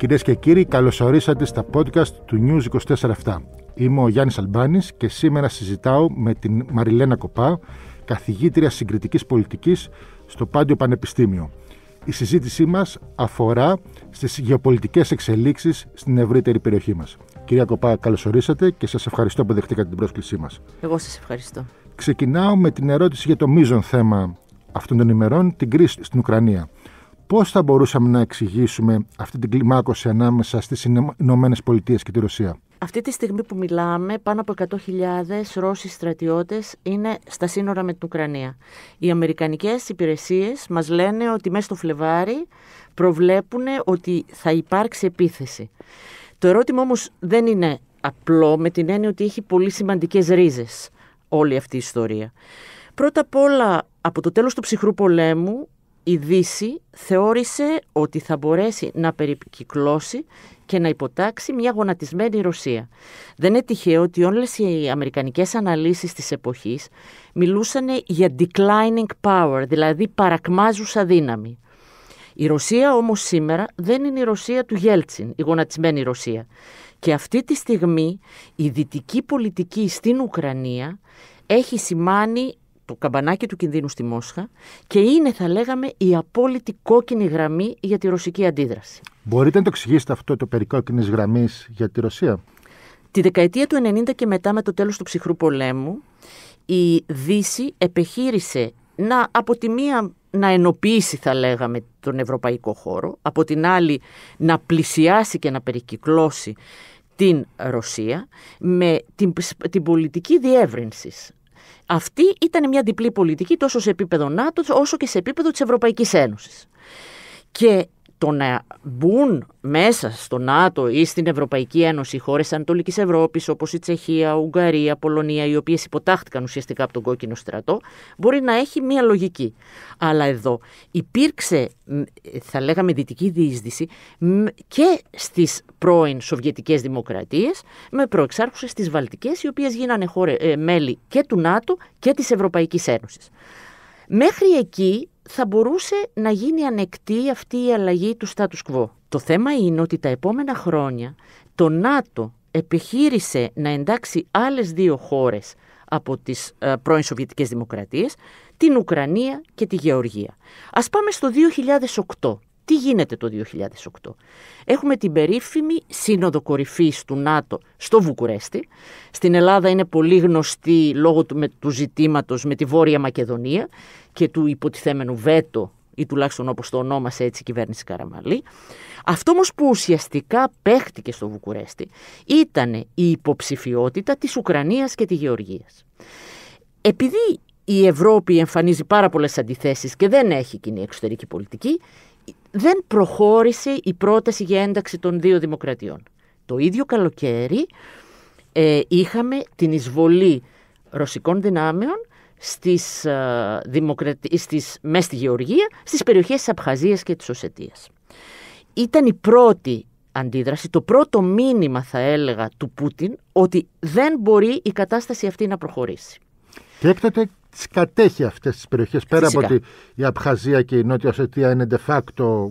Κυρίες και κύριοι, καλώ ορίσατε στα podcast του News 24-7. Είμαι ο Γιάννης Αλμπάνης και σήμερα συζητάω με την Μαριλένα Κοπά, καθηγήτρια συγκριτικής πολιτικής στο Πάντιο Πανεπιστήμιο. Η συζήτησή μας αφορά στις γεωπολιτικές εξελίξεις στην ευρύτερη περιοχή μας. Κυρία Κοπά, καλώ ορίσατε και σας ευχαριστώ που δεχτήκατε την πρόσκλησή μας. Εγώ σας ευχαριστώ. Ξεκινάω με την ερώτηση για το μείζον θέμα αυτών των ημερών, την κρίση στην Ουκρανία. Πώς θα μπορούσαμε να εξηγήσουμε αυτή την κλιμάκωση ανάμεσα στις Ηνωμένες Πολιτείες και τη Ρωσία; Αυτή τη στιγμή που μιλάμε, πάνω από 100.000 Ρώσοι στρατιώτες είναι στα σύνορα με την Ουκρανία. Οι Αμερικανικές υπηρεσίες μας λένε ότι μέσα στο Φλεβάρι προβλέπουν ότι θα υπάρξει επίθεση. Το ερώτημα όμως δεν είναι απλό με την έννοια ότι έχει πολύ σημαντικές ρίζες όλη αυτή η ιστορία. Πρώτα απ' όλα, από το τέλος του ψυχρού πολέμου, η Δύση θεώρησε ότι θα μπορέσει να περικυκλώσει και να υποτάξει μια γονατισμένη Ρωσία. Δεν είναι τυχαίο ότι όλες οι αμερικανικές αναλύσεις της εποχής μιλούσαν για declining power, δηλαδή παρακμάζουσα δύναμη. Η Ρωσία όμως σήμερα δεν είναι η Ρωσία του Γέλτσιν, η γονατισμένη Ρωσία. Και αυτή τη στιγμή η δυτική πολιτική στην Ουκρανία έχει σημάνει το καμπανάκι του κινδύνου στη Μόσχα και είναι, θα λέγαμε, η απόλυτη κόκκινη γραμμή για τη ρωσική αντίδραση. Μπορείτε να το εξηγήσετε αυτό το περί κόκκινης γραμμής για τη Ρωσία; Τη δεκαετία του 90 και μετά με το τέλος του ψυχρού πολέμου η Δύση επεχείρησε να από τη μία να ενοποιήσει θα λέγαμε τον ευρωπαϊκό χώρο, από την άλλη να πλησιάσει και να περικυκλώσει την Ρωσία με την, την πολιτική διεύρυνσης αυτή ήταν μια διπλή πολιτική τόσο σε επίπεδο ΝΑΤΟ όσο και σε επίπεδο της Ευρωπαϊκής Ένωσης. Και το να μπουν μέσα στο ΝΑΤΟ ή στην Ευρωπαϊκή Ένωση χώρες Ανατολικής Ευρώπης όπως η Τσεχία, Ουγγαρία, Πολωνία, οι οποίες υποτάχθηκαν ουσιαστικά από τον κόκκινο στρατό, μπορεί να έχει μία λογική. Αλλά εδώ υπήρξε, θα λέγαμε, δυτική διείσδυση και στις πρώην Σοβιετικές Δημοκρατίες, με προεξάρχουσες στι Βαλτικές, οι οποίες γίνανε χώρε, ε, μέλη και του ΝΑΤΟ και της Ευρωπαϊκής Ένωσης. Μέχρι εκεί θα μπορούσε να γίνει ανεκτή αυτή η αλλαγή του status quo. Το θέμα είναι ότι τα επόμενα χρόνια το ΝΑΤΟ επιχείρησε να εντάξει άλλες δύο χώρες από τις ε, πρώην Σοβιετικές Δημοκρατίες, την Ουκρανία και τη Γεωργία. Ας πάμε στο 2008. Τι γίνεται το 2008. Έχουμε την περίφημη σύνοδο κορυφής του ΝΑΤΟ στο Βουκουρέστι. Στην Ελλάδα είναι πολύ γνωστή λόγω του, με, του ζητήματος με τη Βόρεια Μακεδονία και του υποτιθέμενου βέτο ή τουλάχιστον όπως το ονόμασε έτσι η κυβέρνηση Καραμαλή. Αυτό όμως που ουσιαστικά παίχτηκε στο Βουκουρέστι ήταν η υποψηφιότητα της Ουκρανίας και της Γεωργίας. Επειδή η Ευρώπη εμφανίζει πάρα πολλές αντιθέσεις και δεν έχει κοινή εξωτερική πολιτική, δεν προχώρησε η πρόταση για ένταξη των δύο δημοκρατιών. Το ίδιο καλοκαίρι ε, είχαμε την εισβολή ρωσικών δυνάμεων στις, ε, δημοκρατι... στις, μέσα στη Γεωργία, στις περιοχές της Απχαζίας και της Οσετίας. Ήταν η πρώτη αντίδραση, το πρώτο μήνυμα θα έλεγα του Πούτιν ότι δεν μπορεί η κατάσταση αυτή να προχωρήσει. Και έκτοτε τις κατέχει αυτές τις περιοχές, πέρα από ότι η Απχαζία και η Νότια Οσετία είναι de facto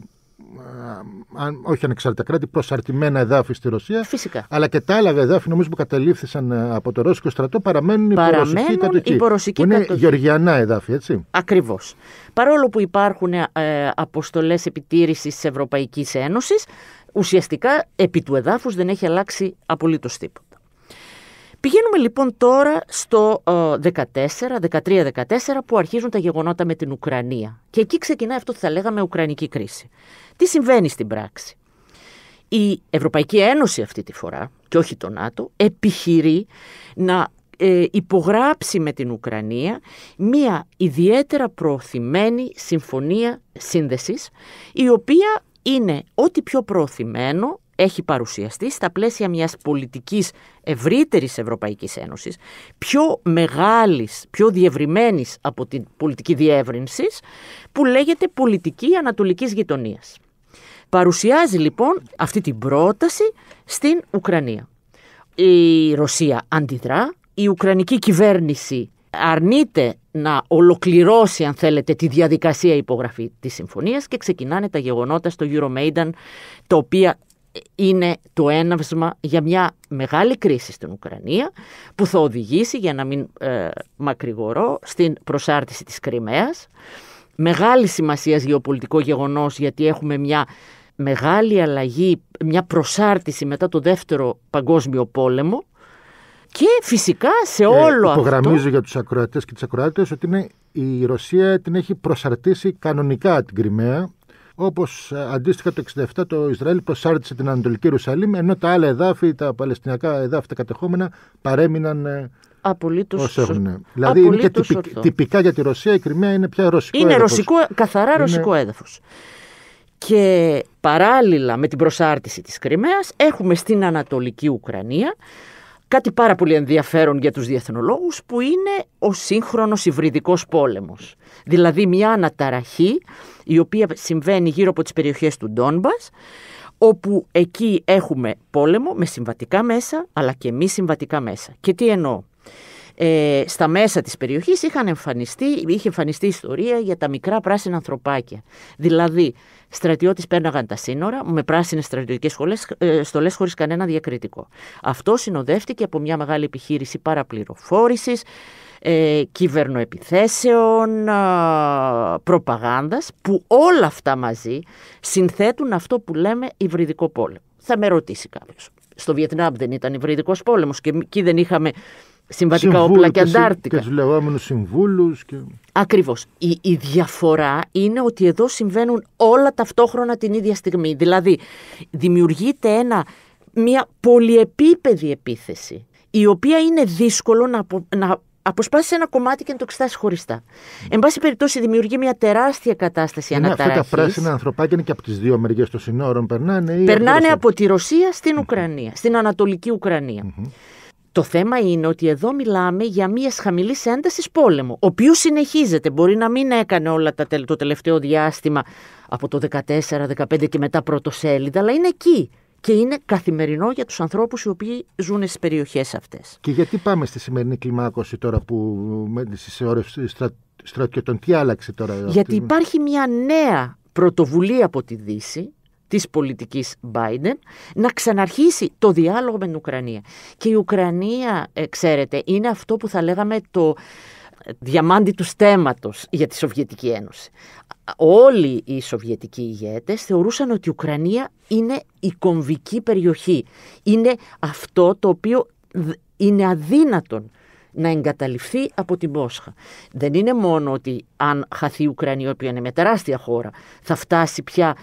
αν, όχι ανεξάρτητα κράτη, προσαρτημένα εδάφη στη Ρωσία. Φυσικά. Αλλά και τα άλλα εδάφη νομίζω που καταλήφθησαν ε, από το Ρώσικο στρατό παραμένουν, παραμένουν υπορωσική κατοχή. είναι γεωργιανά εδάφη, έτσι. Ακριβώς. Παρόλο που υπάρχουν ε, αποστολές επιτήρησης της Ευρωπαϊκής Ένωσης, ουσιαστικά επί του εδάφους δεν έχει αλλάξει απολύτως τίποτα. Πηγαίνουμε λοιπόν τώρα στο 13-14 που αρχίζουν τα γεγονότα με την Ουκρανία. Και εκεί ξεκινάει αυτό που θα λέγαμε Ουκρανική κρίση. Τι συμβαίνει στην πράξη; Η Ευρωπαϊκή Ένωση αυτή τη φορά, και όχι το ΝΑΤΟ, επιχειρεί να ε, υπογράψει με την Ουκρανία μία ιδιαίτερα προωθημένη συμφωνία σύνδεσης, η οποία είναι ό,τι πιο προωθημένο έχει παρουσιαστεί στα πλαίσια μιας πολιτικής ευρύτερης Ευρωπαϊκής Ένωσης, πιο μεγάλης, πιο διευρυμένης από την πολιτική διεύρυνσης, που λέγεται πολιτική ανατολικής γειτονίας. Παρουσιάζει λοιπόν αυτή την πρόταση στην Ουκρανία. Η Ρωσία αντιδρά, η Ουκρανική κυβέρνηση αρνείται να ολοκληρώσει, αν θέλετε, τη διαδικασία υπογραφή της συμφωνίας και ξεκινάνε τα γεγονότα στο Euromaidan, τα οποία είναι το έναυσμα για μια μεγάλη κρίση στην Ουκρανία που θα οδηγήσει, για να μην ε, μακρηγορώ, στην προσάρτηση της Κρυμαίας. Μεγάλη σημασία γεωπολιτικό γεγονός γιατί έχουμε μια μεγάλη αλλαγή, μια προσάρτηση μετά το δεύτερο παγκόσμιο πόλεμο και φυσικά σε όλο ε, αυτό... Υπογραμμίζω για τους ακροατές και τις ακροάτες ότι είναι, η Ρωσία την έχει προσαρτήσει κανονικά την Κρυμαία Όπως ε, αντίστοιχα το 1967 το Ισραήλ προσάρτησε την Ανατολική Ιερουσαλήμ, ενώ τα άλλα εδάφη, τα παλαιστινιακά εδάφη, τα κατεχόμενα, παρέμειναν ε, Απολύτως ως έχουν. Δηλαδή είναι και τυπικά για τη Ρωσία η Κρυμαία είναι πια ρωσικό Είναι έδαφος. ρωσικό, καθαρά Είναι- ρωσικό έδαφος. Και παράλληλα με την προσάρτηση της Κρυμαίας έχουμε στην Ανατολική Ουκρανία κάτι πάρα πολύ ενδιαφέρον για τους διεθνολόγους που είναι ο σύγχρονος υβριδικός πόλεμος. Δηλαδή μια αναταραχή η οποία συμβαίνει γύρω από τις περιοχές του Ντόνμπας όπου εκεί έχουμε πόλεμο με συμβατικά μέσα αλλά και μη συμβατικά μέσα. Και τι εννοώ; Ε, στα μέσα της περιοχής είχαν εμφανιστεί, είχε εμφανιστεί ιστορία για τα μικρά πράσινα ανθρωπάκια. Δηλαδή, στρατιώτες πέρναγαν τα σύνορα με πράσινες στρατιωτικές σχολές, ε, στολές χωρίς κανένα διακριτικό. Αυτό συνοδεύτηκε από μια μεγάλη επιχείρηση παραπληροφόρησης, ε, κυβερνοεπιθέσεων, α, προπαγάνδας, που όλα αυτά μαζί συνθέτουν αυτό που λέμε υβριδικό πόλεμο. Θα με ρωτήσει κάποιος. Στο Βιετνάμ δεν ήταν υβριδικός πόλεμος και εκεί δεν είχαμε συμβατικά Συμβούλους όπλα και συ- αντάρτικα. Και τους λεγόμενους συμβούλους. Και... Ακριβώς. Η, η διαφορά είναι ότι εδώ συμβαίνουν όλα ταυτόχρονα την ίδια στιγμή. Δηλαδή, δημιουργείται ένα, μια πολυεπίπεδη επίθεση, η οποία είναι δύσκολο να, απο- να αποσπάσει ένα κομμάτι και να το εξετάσει χωριστά. Εν πάση περιπτώσει, δημιουργεί μια τεράστια κατάσταση Είναι αυτά τα αναταραχής. πράσινα ανθρωπάκια είναι και από τις δύο μεριές των συνόρων περνάνε. Ή Περνάνε Ρωσία. από τη Ρωσία στην Ουκρανία, στην Ανατολική Ουκρανία. Το θέμα είναι ότι εδώ μιλάμε για μιας χαμηλής έντασης πόλεμο, ο οποίος συνεχίζεται. Μπορεί να μην έκανε όλα τα, τελ- το τελευταίο διάστημα από το 14-15 και μετά πρωτοσέλιδα, αλλά είναι εκεί. Και είναι καθημερινό για τους ανθρώπους οι οποίοι ζουν στις περιοχές αυτές. Και γιατί πάμε στη σημερινή κλιμάκωση τώρα που με τις ώρες στρα, στρατιωτών, τι άλλαξε τώρα. Γιατί αυτή- υπάρχει μια νέα πρωτοβουλία από τη Δύση της πολιτικής Biden να ξαναρχίσει το διάλογο με την Ουκρανία. Και η Ουκρανία, ε, ξέρετε, είναι αυτό που θα λέγαμε το ε, διαμάντι του στέματος για τη Σοβιετική Ένωση. Όλοι οι Σοβιετικοί ηγέτες θεωρούσαν ότι η Ουκρανία είναι η κομβική περιοχή. Είναι αυτό το οποίο δ- είναι αδύνατον να εγκαταλειφθεί από την Μόσχα. Δεν είναι μόνο ότι αν χαθεί η Ουκρανία, η οποία είναι μια τεράστια χώρα, θα φτάσει πια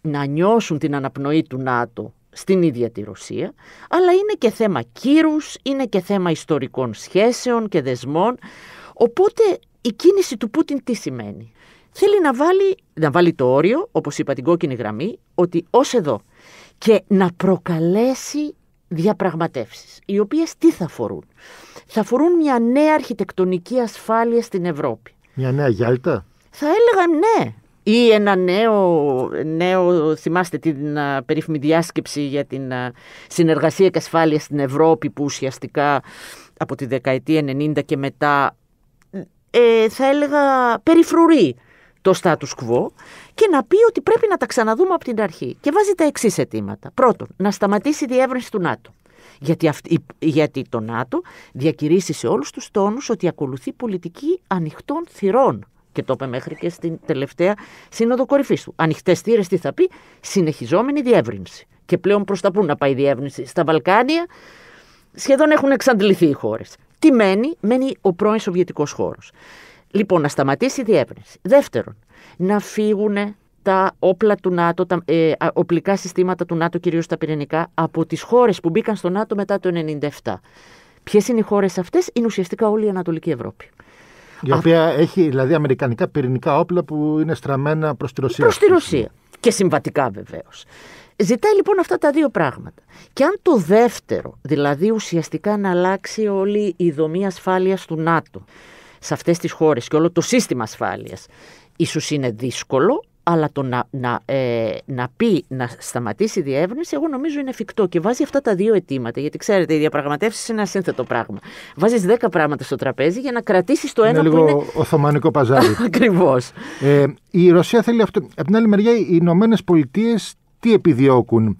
να νιώσουν την αναπνοή του ΝΑΤΟ στην ίδια τη Ρωσία, αλλά είναι και θέμα κύρους, είναι και θέμα ιστορικών σχέσεων και δεσμών. Οπότε η κίνηση του Πούτιν τι σημαίνει; Θέλει να βάλει, να βάλει το όριο, όπως είπα την κόκκινη γραμμή, ότι ως εδώ και να προκαλέσει διαπραγματεύσεις, οι οποίες τι θα φορούν; Θα φορούν μια νέα αρχιτεκτονική ασφάλεια στην Ευρώπη. Μια νέα Γιάλτα. Θα έλεγα ναι. Ή ένα νέο, νέο θυμάστε την α, περίφημη διάσκεψη για την α, συνεργασία και ασφάλεια στην Ευρώπη που ουσιαστικά από τη δεκαετία 90 και μετά ε, θα έλεγα περιφρουρεί το status quo και να πει ότι πρέπει να τα ξαναδούμε από την αρχή. Και βάζει τα εξής αιτήματα. Πρώτον, να σταματήσει η διεύρυνση του ΝΑΤΟ. Γιατί, αυτή, γιατί το ΝΑΤΟ διακηρύσει σε όλους τους τόνους ότι ακολουθεί πολιτική ανοιχτών θυρών. Και το είπε μέχρι και στην τελευταία σύνοδο κορυφής του. Ανοιχτές θύρες, τι θα πει, συνεχιζόμενη διεύρυνση. Και πλέον προς τα πού να πάει η διεύρυνση; Στα Βαλκάνια σχεδόν έχουν εξαντληθεί οι χώρες. Τι μένει, μένει ο πρώην Σοβιετικός χώρος. Λοιπόν, να σταματήσει η διεύρυνση. Δεύτερον, να φύγουν τα όπλα του ΝΑΤΟ, τα ε, α, οπλικά συστήματα του ΝΑΤΟ, κυρίως τα πυρηνικά, από τις χώρες που μπήκαν στο ΝΑΤΟ μετά το 1997. Ποιες είναι οι χώρες αυτές, είναι ουσιαστικά όλη η Ανατολική Ευρώπη. Η οποία έχει δηλαδή αμερικανικά πυρηνικά όπλα που είναι στραμμένα προς τη Ρωσία. Προς τη Ρωσία. Και συμβατικά βεβαίως. Ζητάει λοιπόν αυτά τα δύο πράγματα. Και αν το δεύτερο, δηλαδή ουσιαστικά να αλλάξει όλη η δομή ασφάλειας του ΝΑΤΟ σε αυτές τις χώρες και όλο το σύστημα ασφάλειας, ίσως είναι δύσκολο, αλλά το να, να, ε, να πει να σταματήσει η διεύρυνση, εγώ νομίζω είναι εφικτό και βάζει αυτά τα δύο αιτήματα. Γιατί ξέρετε, οι διαπραγματεύσεις είναι ένα σύνθετο πράγμα. Βάζεις δέκα πράγματα στο τραπέζι για να κρατήσεις το Είναι ένα λίγο που είναι. οθωμανικό παζάρι. Ακριβώς. ε, η Ρωσία θέλει αυτό. Από την άλλη μεριά, οι Ηνωμένε Πολιτείες τι επιδιώκουν;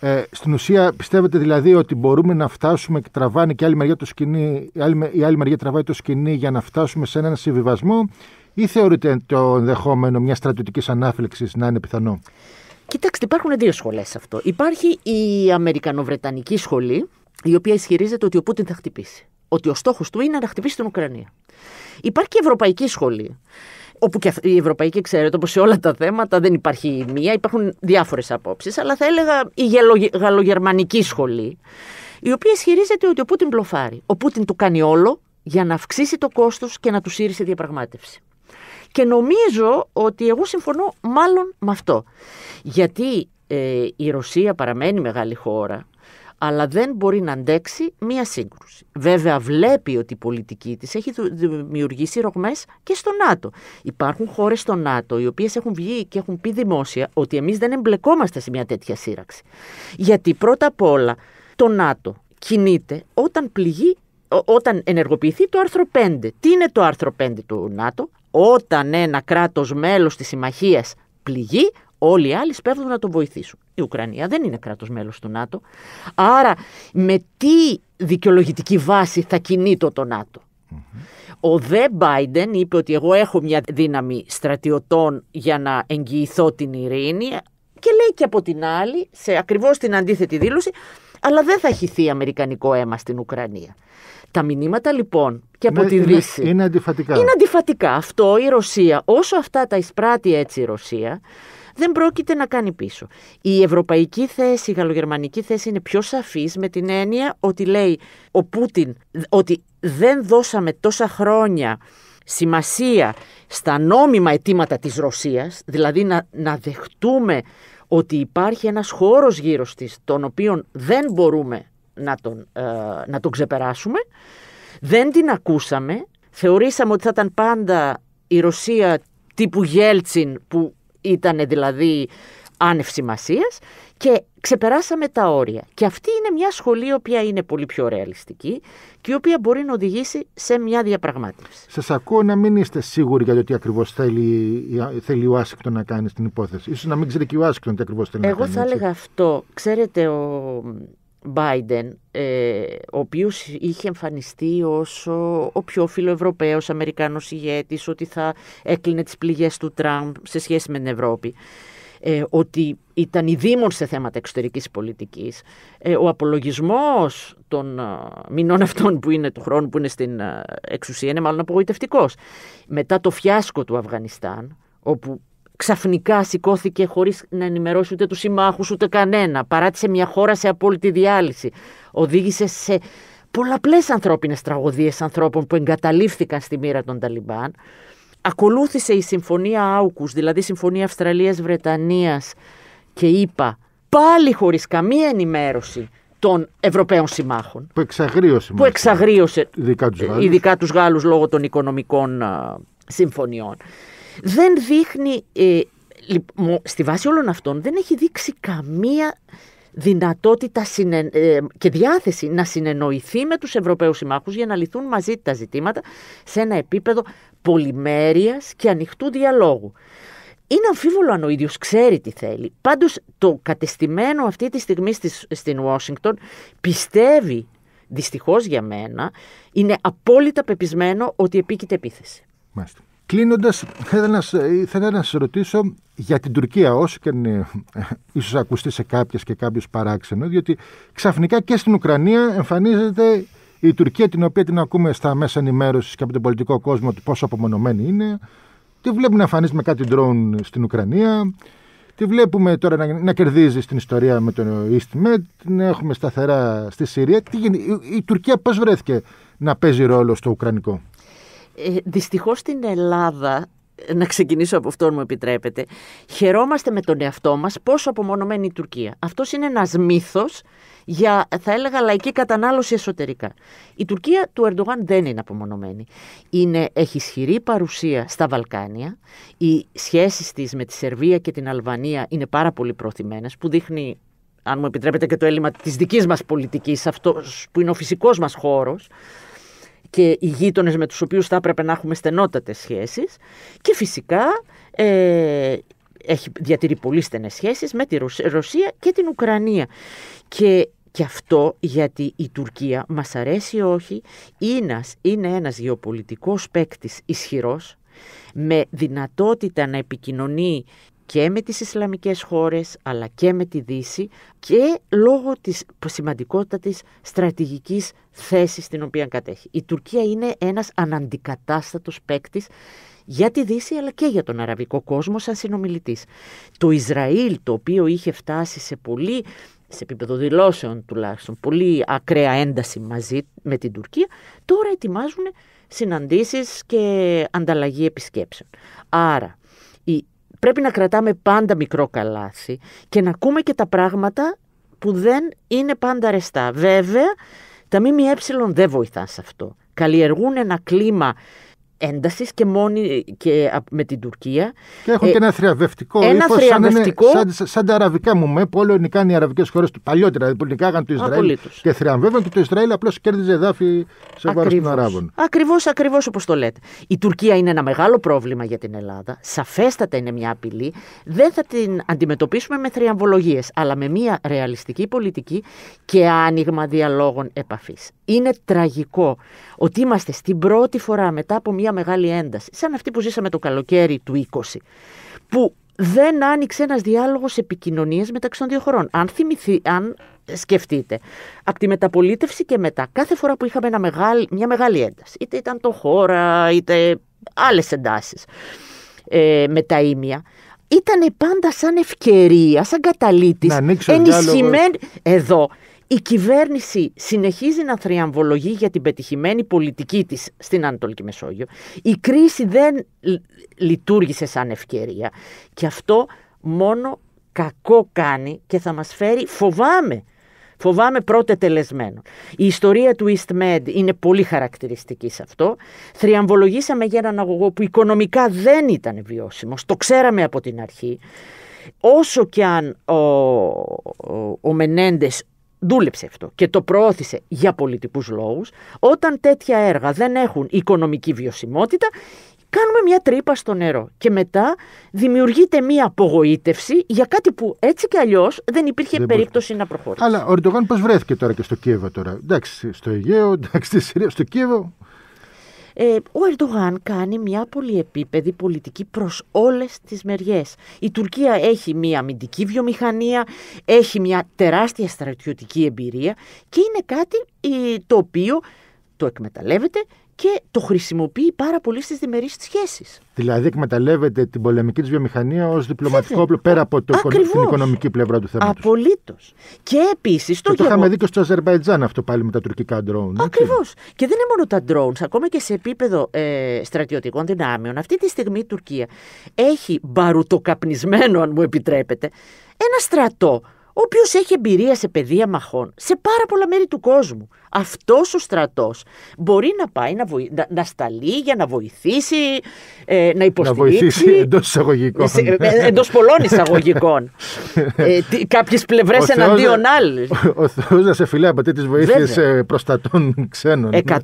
Ε, στην ουσία πιστεύετε δηλαδή ότι μπορούμε να φτάσουμε και τραβάνε και άλλη μεριά το σκηνή, η άλλη, η άλλη μεριά τραβάει το σκηνή για να φτάσουμε σε έναν συμβιβασμό; Ή θεωρείτε το ενδεχόμενο μιας στρατιωτικής ανάφλεξης να είναι πιθανό; Κοιτάξτε, υπάρχουν δύο σχολές σε αυτό. Υπάρχει η Αμερικανοβρετανική σχολή, η οποία ισχυρίζεται ότι ο Πούτιν θα χτυπήσει. Ότι ο στόχος του είναι να χτυπήσει την Ουκρανία. Υπάρχει και η Ευρωπαϊκή σχολή, όπου και η Ευρωπαϊκή, ξέρετε, όπως σε όλα τα θέματα δεν υπάρχει μία, υπάρχουν διάφορες απόψεις, αλλά θα έλεγα η γαλλογερμανική σχολή, η οποία ισχυρίζεται ότι ο Πούτιν μπλοφάρει. Ο Πούτιν το κάνει όλο για να αυξήσει το κόστος και να τους σύρει σε διαπραγμάτευση. Και νομίζω ότι εγώ συμφωνώ μάλλον με αυτό. Γιατί ε, η Ρωσία παραμένει μεγάλη χώρα, αλλά δεν μπορεί να αντέξει μία σύγκρουση. Βέβαια βλέπει ότι η πολιτική της έχει δημιουργήσει ρογμές και στο ΝΑΤΟ. Υπάρχουν χώρες στο ΝΑΤΟ οι οποίες έχουν βγει και έχουν πει δημόσια ότι εμείς δεν εμπλεκόμαστε σε μια τέτοια σύραξη. Γιατί πρώτα απ' όλα το ΝΑΤΟ κινείται όταν πληγεί όταν ενεργοποιηθεί το άρθρο 5. Τι είναι το άρθρο 5 του ΝΑΤΟ; Όταν ένα κράτος μέλος της συμμαχίας πληγεί, όλοι οι άλλοι σπέβδουν να τον βοηθήσουν. Η Ουκρανία δεν είναι κράτος μέλος του ΝΑΤΟ. Άρα με τι δικαιολογητική βάση θα κινείτο το ΝΑΤΟ; Ο Δε Μπάιντεν είπε ότι εγώ έχω μια δύναμη στρατιωτών για να εγγυηθώ την ειρήνη και λέει και από την άλλη, σε ακριβώς την αντίθετη δήλωση, αλλά δεν θα χυθεί αμερικανικό αίμα στην Ουκρανία. Τα μηνύματα λοιπόν και από Ναι, τη είναι- Δύση είναι αντιφατικά. Είναι αντιφατικά. Αυτό η Ρωσία, όσο αυτά τα εισπράττει έτσι η Ρωσία, δεν πρόκειται να κάνει πίσω. Η ευρωπαϊκή θέση, η γαλλογερμανική θέση είναι πιο σαφής με την έννοια ότι λέει ο Πούτιν ότι δεν δώσαμε τόσα χρόνια σημασία στα νόμιμα αιτήματα της Ρωσίας, δηλαδή να, να δεχτούμε ότι υπάρχει ένας χώρος γύρω της, τον οποίον δεν μπορούμε να τον, ε, να τον ξεπεράσουμε, δεν την ακούσαμε. Θεωρήσαμε ότι θα ήταν πάντα η Ρωσία τύπου Γέλτσιν που ήταν δηλαδή άνευ σημασίας και ξεπεράσαμε τα όρια. Και αυτή είναι μια σχολή η οποία είναι πολύ πιο ρεαλιστική και η οποία μπορεί να οδηγήσει σε μια διαπραγμάτευση. Σας ακούω να μην είστε σίγουροι για το τι ακριβώς θέλει, θέλει η Ουάσιγκτον να κάνει στην υπόθεση. Ίσως να μην ξέρει και η Ουάσιγκτον τι ακριβώς θέλει Εγώ να κάνει. θα έτσι. έλεγα αυτό. Ξέρετε, ο Biden, ε, ο οποίος είχε εμφανιστεί ως ο, ο πιο φιλοευρωπαίος Αμερικάνος ηγέτης, ότι θα έκλεινε τις πληγές του Τραμπ σε σχέση με την Ευρώπη, ε, ότι ήταν ειδήμων σε θέματα εξωτερικής πολιτικής. Ε, ο απολογισμός των α, μηνών αυτών που είναι του χρόνου που είναι στην α, εξουσία είναι μάλλον απογοητευτικός. Μετά το φιάσκο του Αφγανιστάν, όπου ξαφνικά σηκώθηκε χωρίς να ενημερώσει ούτε τους συμμάχους ούτε κανένα, παράτησε μια χώρα σε απόλυτη διάλυση, οδήγησε σε πολλαπλές ανθρώπινες τραγωδίες ανθρώπων που εγκαταλείφθηκαν στη μοίρα των Ταλιμπάν. Ακολούθησε η συμφωνία Άουκους, δηλαδή συμφωνία Αυστραλίας-Βρετανίας και είπα πάλι χωρίς καμία ενημέρωση των Ευρωπαίων συμμάχων Που εξαγρίωσε. που μάλιστα, εξαγρίωσε Ειδικά τους Γάλλους. ειδικά τους Γάλλους λόγω των οικονομικών α, συμφωνιών. Δεν δείχνει, ε, λοιπόν, στη βάση όλων αυτών δεν έχει δείξει καμία δυνατότητα συνε- ε, και διάθεση να συνεννοηθεί με τους Ευρωπαίους συμμάχους για να λυθούν μαζί τα ζητήματα σε ένα επίπεδο πολυμέρειας και ανοιχτού διαλόγου. Είναι αμφίβολο αν ο ίδιος ξέρει τι θέλει. Πάντως το κατεστημένο αυτή τη στιγμή στις- στην Ουάσιγκτον πιστεύει, δυστυχώς για μένα, είναι απόλυτα πεπισμένο ότι επίκειται επίθεση. Μάλιστα. Κλείνοντας, θα ήθελα να σ- ε, θα ήθελα να σα ρωτήσω για την Τουρκία, όσο και αν ε, ίσως ακουστεί σε κάποιες και κάποιους παράξενο, διότι ξαφνικά και στην Ουκρανία εμφανίζεται η Τουρκία, την οποία την ακούμε στα μέσα ενημέρωσης και από τον πολιτικό κόσμο ότι πόσο απομονωμένη είναι. Τη βλέπουμε να εμφανίζεται με κάτι ντρόουν στην Ουκρανία. Τη βλέπουμε τώρα να, να κερδίζει στην ιστορία με το EastMed. Την έχουμε σταθερά στη Συρία. Τι γίνει, η, η Τουρκία πώς βρέθηκε να παίζει ρόλο στο Ουκρανικό; Ε, δυστυχώς στην Ελλάδα, να ξεκινήσω από αυτό αν μου επιτρέπετε, χαιρόμαστε με τον εαυτό μας πόσο απομονωμένη είναι η Τουρκία. Αυτός είναι ένας μύθος για, θα έλεγα, λαϊκή κατανάλωση εσωτερικά. Η Τουρκία του Ερντογάν δεν είναι απομονωμένη. Είναι, έχει ισχυρή παρουσία στα Βαλκάνια. Οι σχέσεις της με τη Σερβία και την Αλβανία είναι πάρα πολύ προωθημένες, που δείχνει αν μου επιτρέπετε και το έλλειμμα της δικής μας πολιτικής, αυτός που είναι ο φυσικός μας χώρος, και οι γείτονες με τους οποίους θα έπρεπε να έχουμε στενότατες σχέσεις και φυσικά ε, έχει διατηρεί πολύ στενές σχέσεις με τη Ρωσία και την Ουκρανία. Και και αυτό γιατί η Τουρκία, μας αρέσει ή όχι, είναι, είναι ένας γεωπολιτικός παίκτης ισχυρός, με δυνατότητα να επικοινωνεί και με τις Ισλαμικές χώρες αλλά και με τη Δύση και λόγω της σημαντικότητας στρατηγικής θέσης την οποία κατέχει. Η Τουρκία είναι ένας αναντικατάστατος παίκτη για τη Δύση αλλά και για τον αραβικό κόσμο σαν συνομιλητής. Το Ισραήλ το οποίο είχε φτάσει σε πολύ σε επίπεδο δηλώσεων τουλάχιστον, πολύ ακραία ένταση μαζί με την Τουρκία, τώρα ετοιμάζουν συναντήσεις και ανταλλαγή επισκέψεων. Άρα, η, πρέπει να κρατάμε πάντα μικρό καλάθι και να ακούμε και τα πράγματα που δεν είναι πάντα ρεστά. Βέβαια, τα ΜΜΕ δεν βοηθάνε σε αυτό. Καλλιεργούν ένα κλίμα έντασης και μόνη και με την Τουρκία. Και έχουν ε, και ένα θριαβευτικό ένα ύφος, θριαβευτικό... σαν, σαν, σαν, τα αραβικά μου με, που όλο νικάνε οι αραβικές χώρες του παλιότερα, δηλαδή που νικάγαν το Ισραήλ Απολύτως. και θριαμβεύαν και το Ισραήλ απλώς κέρδιζε εδάφη σε βάρος των Αράβων. Ακριβώς, ακριβώς όπως το λέτε. Η Τουρκία είναι ένα μεγάλο πρόβλημα για την Ελλάδα, σαφέστατα είναι μια απειλή, δεν θα την αντιμετωπίσουμε με θριαμβολογίες, αλλά με μια ρεαλιστική πολιτική και άνοιγμα διαλόγων επαφής. Είναι τραγικό ότι είμαστε στην πρώτη φορά μετά από μια μεγάλη ένταση, σαν αυτή που ζήσαμε το καλοκαίρι του 20, που δεν άνοιξε ένας διάλογος επικοινωνίας μεταξύ των δύο χωρών. Αν, θυμηθεί, αν σκεφτείτε, από τη μεταπολίτευση και μετά, κάθε φορά που είχαμε μια μεγάλη ένταση, είτε ήταν το χώρα, είτε άλλες εντάσεις ε, με τα ίμια, ήταν πάντα σαν ευκαιρία, σαν καταλήτης, ενισχυμένη. Εδώ η κυβέρνηση συνεχίζει να θριαμβολογεί για την πετυχημένη πολιτική της στην Ανατολική Μεσόγειο. Η κρίση δεν λειτουργήσε σαν ευκαιρία και αυτό μόνο κακό κάνει και θα μας φέρει, φοβάμαι, φοβάμαι πρώτε τελεσμένο. Η ιστορία του EastMed είναι πολύ χαρακτηριστική σε αυτό. Θριαμβολογήσαμε για έναν αγωγό που οικονομικά δεν ήταν βιώσιμος, το ξέραμε από την αρχή. Όσο και αν ο, ο, ο Μενέντες δούλεψε αυτό και το προώθησε για πολιτικούς λόγους. Όταν τέτοια έργα δεν έχουν οικονομική βιωσιμότητα, κάνουμε μια τρύπα στο νερό και μετά δημιουργείται μια απογοήτευση για κάτι που έτσι και αλλιώς δεν υπήρχε περίπτωση να προχωρήσει. Αλλά ο Ερντογάν πώς βρέθηκε τώρα και στο Κίεβο τώρα; Εντάξει, στο Αιγαίο, εντάξει, στη Συρία, στο Κίεβο ε, ο Ερντογάν κάνει μια πολυεπίπεδη πολιτική προς όλες τις μεριές. Η Τουρκία έχει μια αμυντική βιομηχανία, έχει μια τεράστια στρατιωτική εμπειρία και είναι κάτι ε, το οποίο το εκμεταλλεύεται και το χρησιμοποιεί πάρα πολύ στις διμερείς σχέσεις. Δηλαδή, εκμεταλλεύεται την πολεμική της βιομηχανία ως διπλωματικό όπλο πέρα από το, την οικονομική πλευρά του θέματος. Απολύτως. Και επίσης το. Και το είχαμε δει και στο Αζερβαϊτζάν αυτό πάλι με τα τουρκικά ντρόουν. Ακριβώς. Και δεν είναι μόνο τα ντρόουνς, ακόμα και σε επίπεδο ε, στρατιωτικών δυνάμεων. Αυτή τη στιγμή η Τουρκία έχει μπαρουτοκαπνισμένο, αν μου επιτρέπετε, ένα στρατό ο οποίος έχει εμπειρία σε παιδεία μαχών σε πάρα πολλά μέρη του κόσμου. Αυτός ο στρατός μπορεί να πάει να, βοη... να, να σταλεί για να βοηθήσει, ε, να υποστηρίξει... Να βοηθήσει εντός εισαγωγικών. Ε, ε, εντός πολλών εισαγωγικών. ε, κάποιες πλευρές ο εναντίον άλλες. Ο, ο Θεός να σε φιλάει από τέτοιες βοήθειες ε, προστατών ξένων. 100%,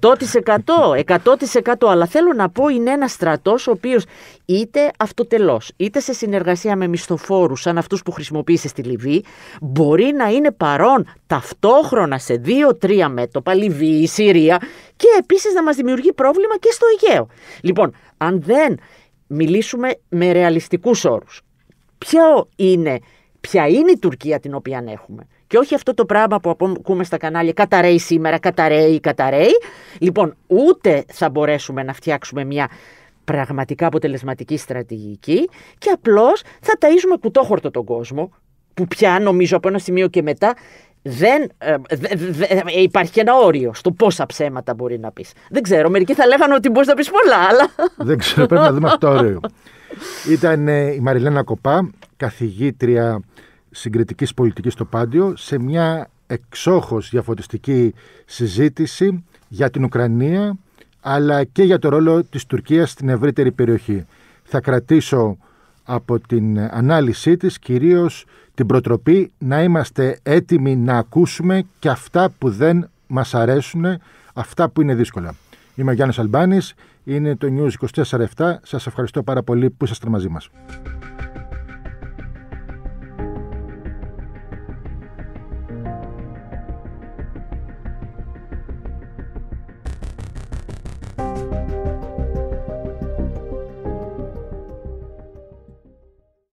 100% αλλά θέλω να πω είναι ένας στρατός ο οποίος είτε αυτοτελώς, είτε σε συνεργασία με μισθοφόρους σαν αυτούς που χρησιμοποίησε στη Λιβύη, μπορεί να είναι παρόν ταυτόχρονα σε δύο-τρία μέτωπα, Λιβύη, Συρία και επίσης να μας δημιουργεί πρόβλημα και στο Αιγαίο. Λοιπόν, αν δεν μιλήσουμε με ρεαλιστικούς όρους, ποιο είναι, ποια είναι η Τουρκία την οποία έχουμε. Και όχι αυτό το πράγμα που ακούμε στα κανάλια καταραίει σήμερα, καταραίει, καταραίει. Λοιπόν, ούτε θα μπορέσουμε να φτιάξουμε μια πραγματικά αποτελεσματική στρατηγική και απλώς θα ταΐζουμε κουτόχορτο τον κόσμο που πια νομίζω από ένα σημείο και μετά δεν ε, υπάρχει και ένα όριο στο πόσα ψέματα μπορεί να πεις. Δεν ξέρω, μερικοί θα λέγανε ότι μπορείς να πεις πολλά, αλλά... Δεν ξέρω, πρέπει να δούμε αυτό το όριο. Ήταν ε, η Μαριλένα Κοπά, καθηγήτρια συγκριτικής πολιτικής στο Πάντιο, σε μια εξόχως διαφωτιστική συζήτηση για την Ουκρανία, αλλά και για το ρόλο της Τουρκίας στην ευρύτερη περιοχή. Θα κρατήσω από την ανάλυση της κυρίως την προτροπή να είμαστε έτοιμοι να ακούσουμε και αυτά που δεν μας αρέσουν, αυτά που είναι δύσκολα. Είμαι ο Γιάννης Αλμπάνης, είναι το News 24-7. Σας ευχαριστώ πάρα πολύ που είσαστε μαζί μας.